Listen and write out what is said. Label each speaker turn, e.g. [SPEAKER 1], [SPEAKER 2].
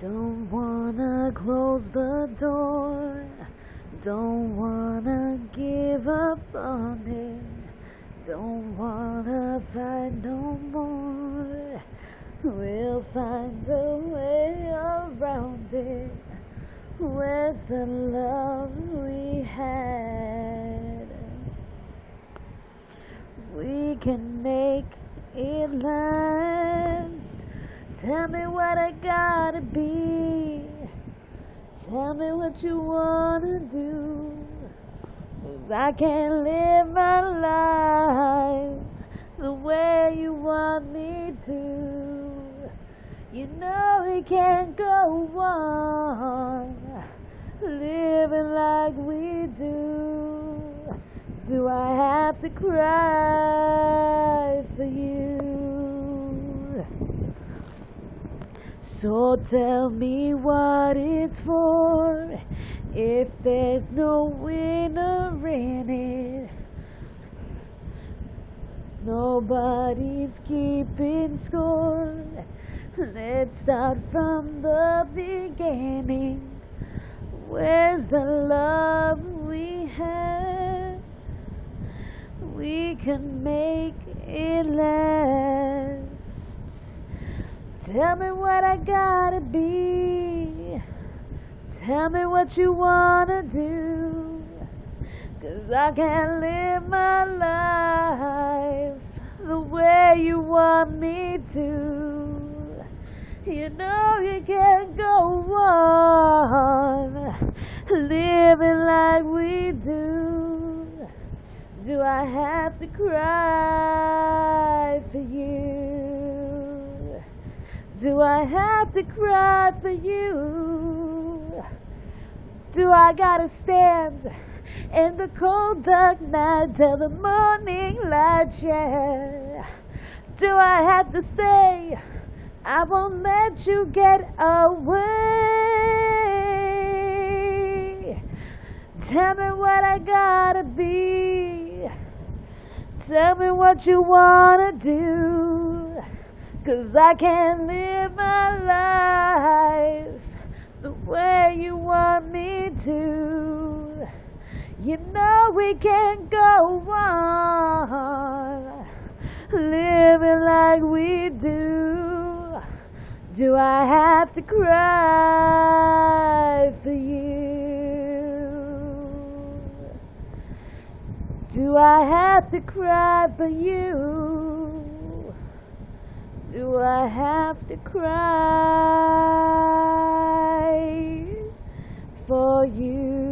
[SPEAKER 1] Don't wanna close the door. Don't wanna give up on it. Don't wanna fight no more. We'll find a way around it. Where's the love we had? We can make it last. Tell me what I gotta be. Tell me what you wanna do. 'Cause I can't live my life the way you want me to. You know we can't go on living like we do. Do I have to cry for you? So tell me what it's for if there's no winner in it. Nobody's keeping score. Let's start from the beginning. Where's the love we had? We can make it last. Tell me what I gotta be. Tell me what you wanna do. Cause I can't live my life the way you want me to. You know you can't go on living like we do. Do I have to cry for you? Do I have to cry for you? Do I gotta stand in the cold dark night till the morning light shine? Do I have to say I won't let you get away? Tell me what I gotta be. Tell me what you wanna do. Cause I can't live my life the way you want me to. You know we can't go on living like we do. Do I have to cry for you? Do I have to cry for you? Do I have to cry for you?